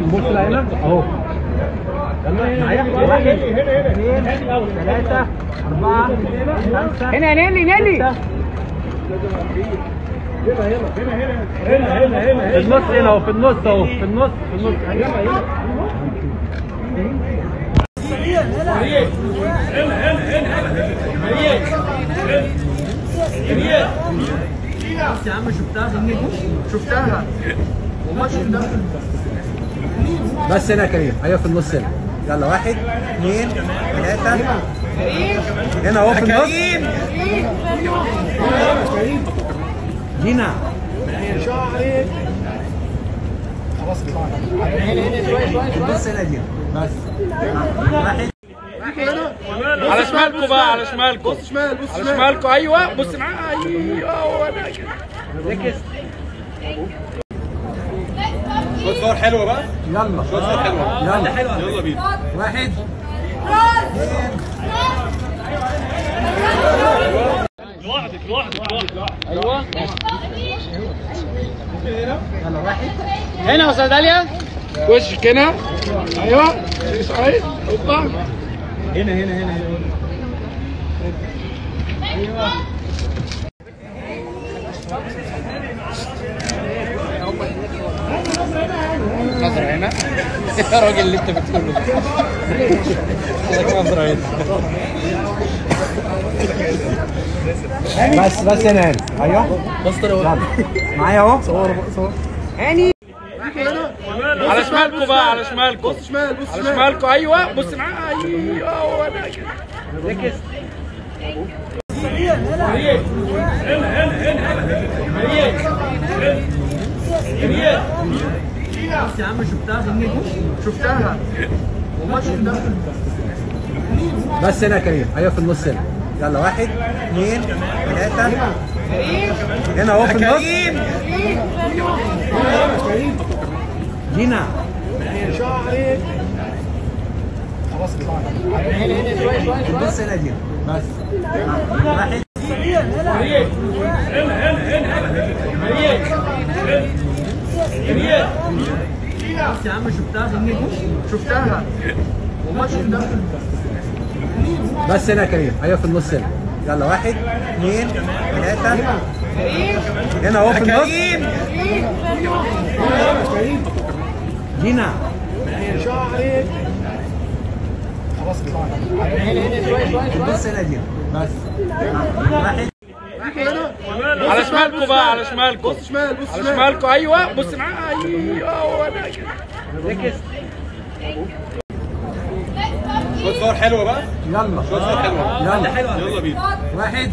بص هنا اهو واحد اثنين ثلاثة أربعة خمسة هنا نيلي نيلي في النص هنا اهو في النص اهو في النص في النص يلا يلا بص يا عم شفتها شفتها والله شفتها بس هنا يا كريم. أيوه في النص هنا. يلا واحد اثنين ثلاثة هنا اهو في النص. جينا. بص هنا بس. واحد. على شمالكم بقى على شمالكم بص شمال بص على شمالكم أيوه بص معايا. أيوه. هو ده ركز شوية صور حلوة بقى؟ يلا. شوية صور حلوة. يلا. يلا بينا. واحد. أيوه يلا واحد. هنا يا أستاذ داليا وشك هنا أيوه. سعيد أوبا. هنا هنا هنا. نظرة هنا. يا راجل اللي انت بتقوله ده. هنا بس بس هنا هنا. أيوه. بص يلا معايا أهو. صور صور. هاني. على شمالكم بقى على شمالكم بص شمال بص على شمالكم أيوه بص معايا. أيوه هو ده كده ركز بص يا عم شفتها شفتها. والله شفتها. بس هنا يا كريم. أيوه في النص هنا. يلا واحد اثنين ثلاثة هنا أهو في النص. جينا. بص هنا دي بس. واحد. بص يا عم شفتها شفتها والله شفتها بس هنا يا كريم. أيوه في النص هنا. يلا واحد اثنين ثلاثة هنا أهو في النص. جينا. بص هنا دي بس. واحد. على شمالكم بقى على شمالكم بص شمال بص على شمالكم أيوه بص معايا أيوه هو ده كده صور حلوة بقى؟ يلا. شوية صور حلوة. يلا. يلا بينا. واحد.